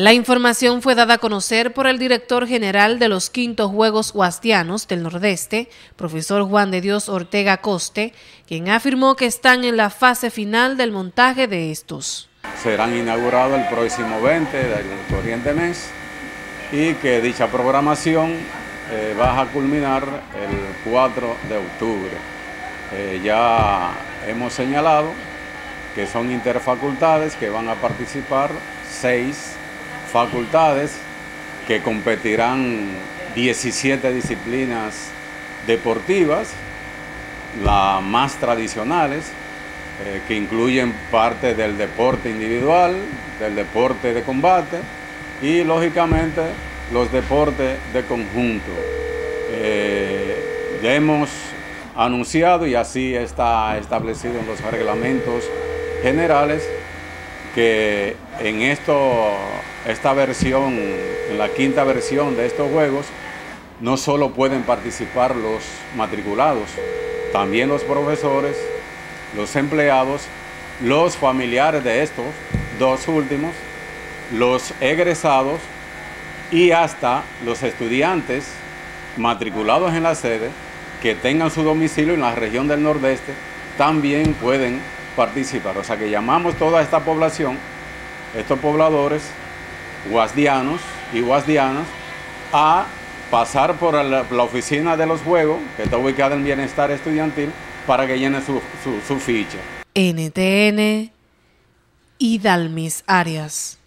La información fue dada a conocer por el director general de los quintos Juegos Huastianos del Nordeste, profesor Juan de Dios Ortega Coste, quien afirmó que están en la fase final del montaje de estos. Serán inaugurados el próximo 20 del corriente mes y que dicha programación eh, va a culminar el 4 de octubre. Eh, ya hemos señalado que son interfacultades que van a participar seis facultades que competirán 17 disciplinas deportivas, las más tradicionales, eh, que incluyen parte del deporte individual, del deporte de combate y lógicamente los deportes de conjunto. Eh, ya hemos anunciado y así está establecido en los reglamentos generales que en esta versión, en la quinta versión de estos juegos, no solo pueden participar los matriculados, también los profesores, los empleados, los familiares de estos dos últimos, los egresados y hasta los estudiantes matriculados en la sede que tengan su domicilio en la región del Nordeste también pueden participar. O sea que llamamos toda esta población, estos pobladores guasdianos y guasdianas, a pasar por la, oficina de los juegos, que está ubicada en Bienestar Estudiantil, para que llene su, su, su ficha. NTN y Dalmis Arias.